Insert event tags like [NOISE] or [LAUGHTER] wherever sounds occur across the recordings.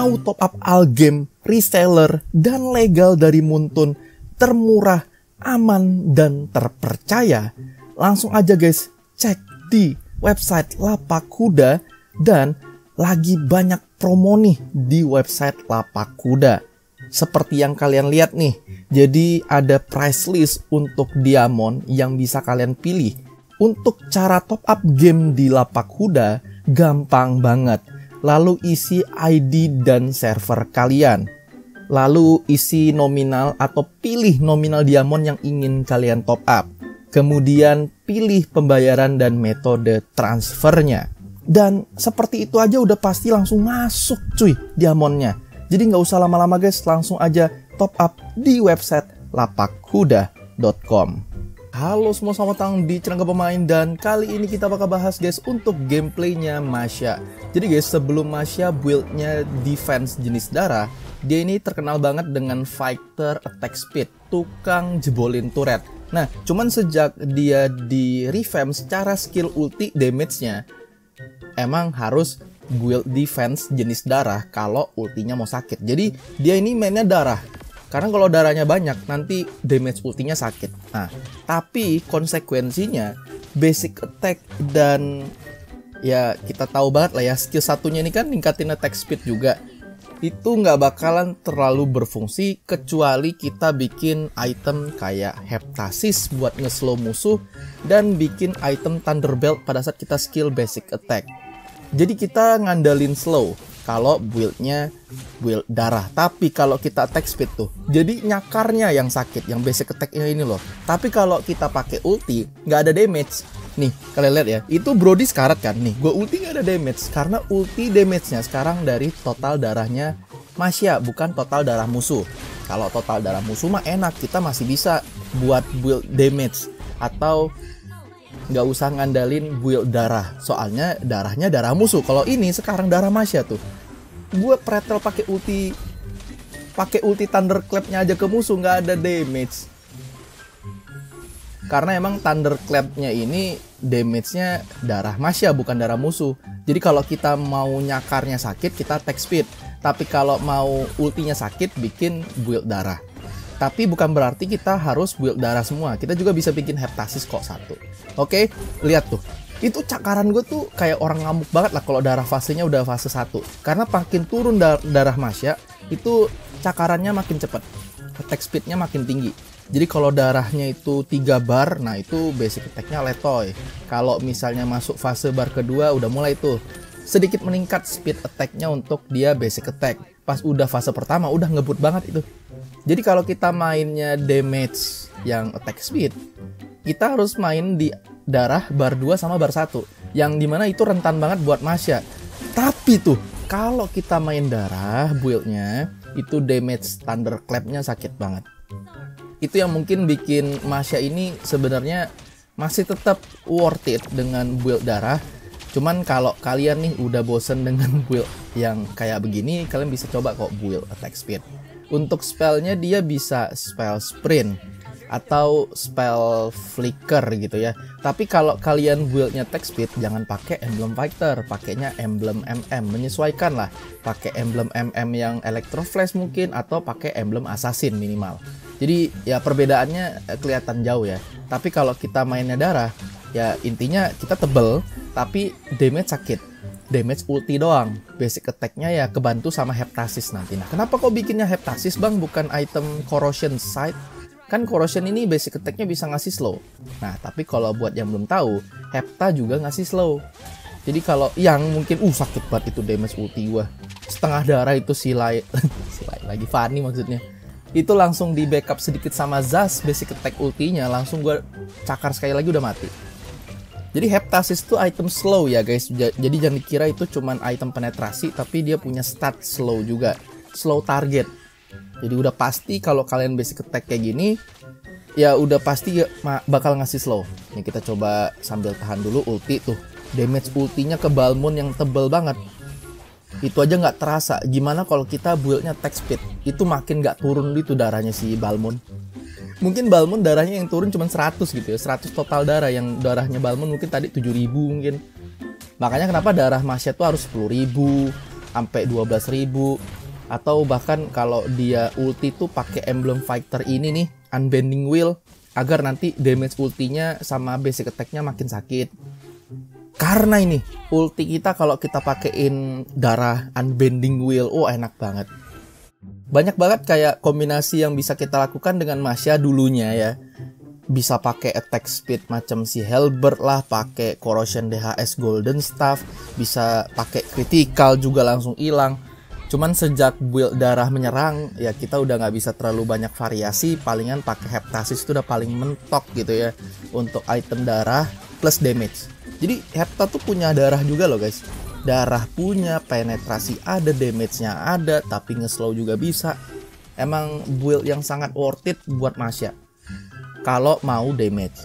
Mau top up Algame, reseller, dan legal dari Muntun, termurah, aman, dan terpercaya? Langsung aja guys, cek di website Lapak Kuda dan lagi banyak promo nih di website Lapak Kuda. Seperti yang kalian lihat nih, jadi ada price list untuk diamond yang bisa kalian pilih. Untuk cara top up game di Lapak Kuda, gampang banget lalu isi ID dan server kalian. Lalu isi nominal atau pilih nominal diamond yang ingin kalian top up. Kemudian pilih pembayaran dan metode transfernya. Dan seperti itu aja udah pasti langsung masuk cuy diamondnya. Jadi nggak usah lama-lama guys, langsung aja top up di website lapakhuda.com. Halo semua selamat datang di channel pemain dan kali ini kita bakal bahas guys untuk gameplaynya Masya Jadi guys sebelum Masya buildnya defense jenis darah Dia ini terkenal banget dengan fighter attack speed Tukang jebolin turret. Nah cuman sejak dia di revamp secara skill ulti damage-nya Emang harus build defense jenis darah kalau ultinya mau sakit. Jadi dia ini mainnya darah karena kalau darahnya banyak, nanti damage ultinya sakit. Nah, tapi konsekuensinya basic attack dan ya kita tahu banget lah ya skill satunya ini kan ningkatin attack speed juga. Itu nggak bakalan terlalu berfungsi kecuali kita bikin item kayak heptasis buat nge-slow musuh dan bikin item thunderbelt pada saat kita skill basic attack. Jadi kita ngandalin slow kalau buildnya build darah. Tapi kalau kita attack speed tuh, jadi nyakarnya yang sakit, yang basic attacknya ini loh. Tapi kalau kita pakai ulti, nggak ada damage. Nih, kalian lihat ya, itu Brody sekarat kan? Nih, gue ulti nggak ada damage karena ulti damage-nya sekarang dari total darahnya Masya, bukan total darah musuh. Kalau total darah musuh mah enak, kita masih bisa buat build damage atau nggak usah ngandalin build darah soalnya darahnya darah musuh kalau ini sekarang darah Masya tuh gue pretel pakai ulti pakai ulti thunderclapnya aja ke musuh nggak ada damage karena emang thunderclapnya ini damage-nya darah Masya bukan darah musuh jadi kalau kita mau nyakarnya sakit kita attack speed tapi kalau mau ultinya sakit bikin build darah tapi bukan berarti kita harus build darah semua. Kita juga bisa bikin heptasis kok satu. Oke, lihat tuh. Itu cakaran gue tuh kayak orang ngamuk banget lah kalau darah fasenya udah fase satu. Karena makin turun dar darah Masya, itu cakarannya makin cepet. Attack speednya makin tinggi. Jadi kalau darahnya itu 3 bar, nah itu basic attacknya letoy. Kalau misalnya masuk fase bar kedua, udah mulai tuh sedikit meningkat speed attacknya untuk dia basic attack. Pas udah fase pertama, udah ngebut banget itu. Jadi kalau kita mainnya damage yang attack speed, kita harus main di darah bar 2 sama bar 1. Yang di mana itu rentan banget buat Masya. Tapi tuh, kalau kita main darah buildnya, itu damage thunderclapnya sakit banget. Itu yang mungkin bikin Masya ini sebenarnya masih tetap worth it dengan build darah. Cuman kalau kalian nih udah bosen dengan [LAUGHS] build yang kayak begini, kalian bisa coba kok build attack speed. Untuk spellnya dia bisa spell sprint atau spell flicker gitu ya. Tapi kalau kalian buildnya text speed jangan pakai emblem fighter, pakainya emblem MM, menyesuaikan lah. Pakai emblem MM yang electro flash mungkin atau pakai emblem assassin minimal. Jadi ya perbedaannya eh, kelihatan jauh ya. Tapi kalau kita mainnya darah, ya intinya kita tebel tapi damage sakit damage ulti doang. Basic attack-nya ya kebantu sama heptasis nanti. Nah, kenapa kok bikinnya heptasis bang bukan item corrosion side? Kan corrosion ini basic attack-nya bisa ngasih slow. Nah, tapi kalau buat yang belum tahu, hepta juga ngasih slow. Jadi kalau yang mungkin uh sakit banget itu damage ulti gua. Setengah darah itu silai [LAUGHS] silai lagi Fanny maksudnya. Itu langsung di backup sedikit sama Zas basic attack ultinya langsung gua cakar sekali lagi udah mati. Jadi heptasis itu item slow ya guys. Jadi jangan dikira itu cuman item penetrasi tapi dia punya stat slow juga. Slow target. Jadi udah pasti kalau kalian basic attack kayak gini ya udah pasti bakal ngasih slow. Nih kita coba sambil tahan dulu ulti tuh. Damage ultinya ke Balmon yang tebel banget. Itu aja nggak terasa. Gimana kalau kita buildnya attack speed? Itu makin nggak turun itu darahnya si Balmon mungkin Balmon darahnya yang turun cuma 100 gitu ya 100 total darah yang darahnya Balmon mungkin tadi 7000 mungkin makanya kenapa darah Masya tuh harus 10.000 sampai 12.000 atau bahkan kalau dia ulti tuh pakai emblem fighter ini nih unbending wheel agar nanti damage ultinya sama basic attacknya makin sakit. Karena ini ulti kita kalau kita pakein darah unbending wheel oh enak banget. Banyak banget kayak kombinasi yang bisa kita lakukan dengan Masya dulunya ya. Bisa pakai attack speed macam si Helbert lah, pakai corrosion DHS Golden Staff, bisa pakai critical juga langsung hilang. Cuman sejak build darah menyerang ya kita udah nggak bisa terlalu banyak variasi. Palingan pakai heptasis itu udah paling mentok gitu ya untuk item darah plus damage. Jadi hepta tuh punya darah juga loh guys. Darah punya, penetrasi ada, damage-nya ada, tapi nge-slow juga bisa. Emang build yang sangat worth it buat Masya. Kalau mau damage.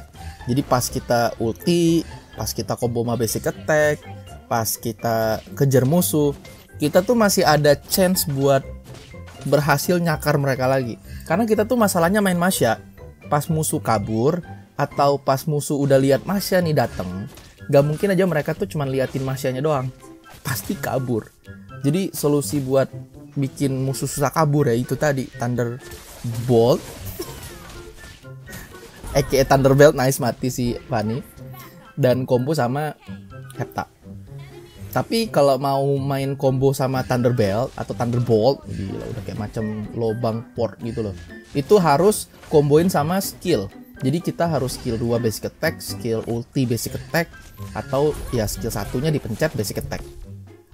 Jadi pas kita ulti, pas kita combo basic attack, pas kita kejar musuh, kita tuh masih ada chance buat berhasil nyakar mereka lagi. Karena kita tuh masalahnya main Masya, pas musuh kabur atau pas musuh udah lihat Masya nih dateng, gak mungkin aja mereka tuh cuma liatin Masyanya doang, pasti kabur. Jadi solusi buat bikin musuh susah kabur ya itu tadi Thunderbolt, aka [LAUGHS] Thunderbelt nice mati si Fanny dan combo sama Hepta. Tapi kalau mau main combo sama Thunderbelt atau Thunderbolt, gila udah kayak macam lobang port gitu loh. Itu harus komboin sama skill. Jadi kita harus skill 2 basic attack, skill ulti basic attack, atau ya skill satunya dipencet basic attack.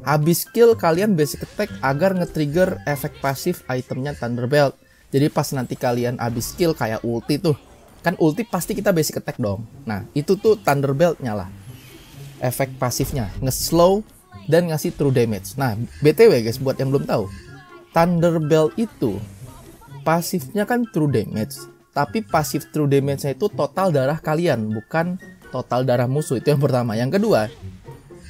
Habis skill kalian basic attack agar nge-trigger efek pasif itemnya Thunderbelt. Jadi pas nanti kalian habis skill kayak ulti tuh, kan ulti pasti kita basic attack dong. Nah itu tuh Thunderbelt nyala efek pasifnya nge-slow dan ngasih true damage. Nah, BTW guys buat yang belum tahu, Thunderbelt itu pasifnya kan true damage, tapi pasif true damage-nya itu total darah kalian, bukan total darah musuh. Itu yang pertama. Yang kedua,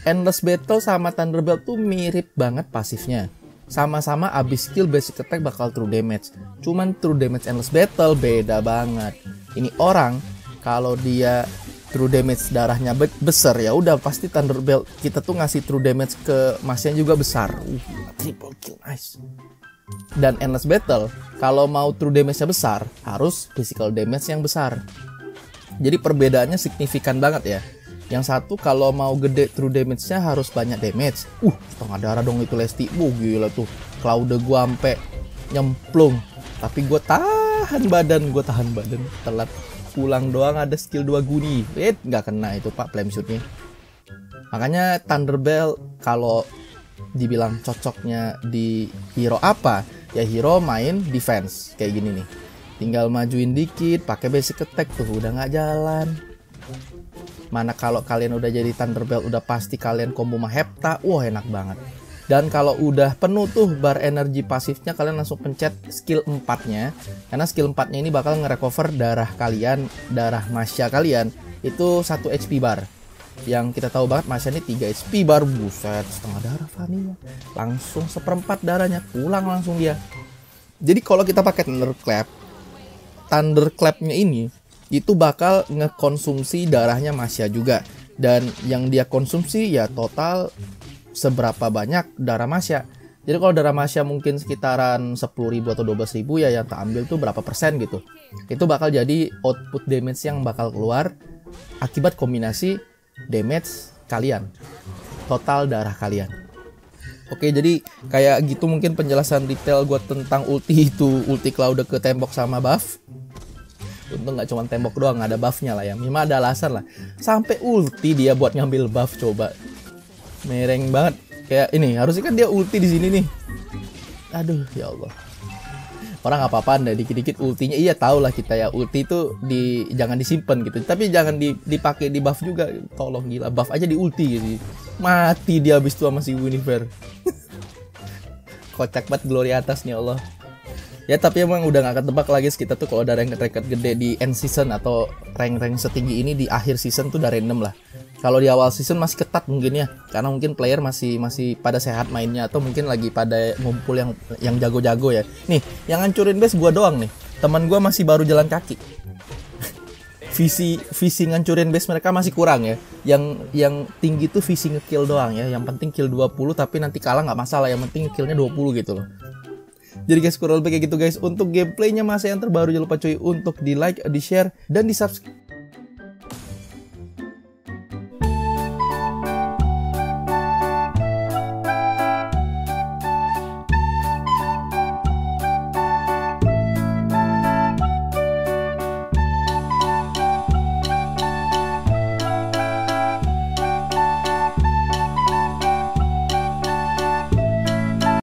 Endless Battle sama Thunderbelt tuh mirip banget pasifnya. Sama-sama abis skill basic attack bakal true damage. Cuman true damage Endless Battle beda banget. Ini orang kalau dia true damage darahnya besar ya udah pasti Thunderbelt kita tuh ngasih true damage ke masnya juga besar. Uh, triple kill nice. Dan endless battle kalau mau true damage-nya besar harus physical damage yang besar. Jadi perbedaannya signifikan banget ya. Yang satu kalau mau gede true damage-nya harus banyak damage. Uh, setengah darah dong itu Lesti. Uh, gila tuh. Cloud gua ampe nyemplung. Tapi gue tahan badan, gue tahan badan telat pulang doang ada skill 2 guni. Eh nggak kena itu pak flame shootnya. Makanya Thunderbell kalau dibilang cocoknya di hero apa? Ya hero main defense kayak gini nih. Tinggal majuin dikit pakai basic attack tuh udah nggak jalan. Mana kalau kalian udah jadi Thunderbell udah pasti kalian combo mah hepta wah enak banget dan kalau udah penuh tuh bar energi pasifnya kalian langsung pencet skill 4 nya karena skill 4 nya ini bakal ngerecover darah kalian darah Masya kalian. Itu 1 HP bar. Yang kita tahu banget Masya ini 3 HP bar. Buset setengah darah Fanny langsung seperempat darahnya pulang langsung dia. Jadi kalau kita pakai Thunderclap Thunderclapnya ini itu bakal ngekonsumsi darahnya Masya juga. Dan yang dia konsumsi ya total seberapa banyak darah Masya. Jadi kalau darah Masya mungkin sekitaran 10.000 atau 12.000 ya yang tak ambil tuh berapa persen gitu. Itu bakal jadi output damage yang bakal keluar akibat kombinasi damage kalian. Total darah kalian. Oke jadi kayak gitu mungkin penjelasan detail gue tentang ulti itu ulti cloud ke tembok sama buff Untung nggak cuma tembok doang, ada buffnya lah ya. Memang ada alasan lah. Sampai ulti dia buat ngambil buff coba mereng banget. Kayak ini harusnya kan dia ulti di sini nih. Aduh ya Allah. Orang apa apa anda dikit-dikit ultinya. Iya tau lah kita ya ulti itu di jangan disimpan gitu. Tapi jangan di, dipakai di buff juga. Tolong gila. Buff aja di ulti gitu. Mati dia habis itu sama si Winifred [LAUGHS] kocak banget glory atas nih Allah. Ya tapi emang udah gak ketebak lagi kita tuh kalau ada rank record gede di end season atau rank-rank setinggi ini di akhir season tuh udah random lah kalau di awal season masih ketat mungkin ya karena mungkin player masih masih pada sehat mainnya atau mungkin lagi pada ngumpul yang yang jago-jago ya nih yang ngancurin base gua doang nih teman gua masih baru jalan kaki [LAUGHS] visi visi ngancurin base mereka masih kurang ya. Yang yang tinggi tuh visi ngekill doang ya. Yang penting kill 20 tapi nanti kalah nggak masalah. Yang penting killnya 20 gitu loh. Jadi guys kurang lebih kayak gitu guys Untuk gameplaynya masa yang terbaru Jangan lupa cuy untuk di like, di share, dan di subscribe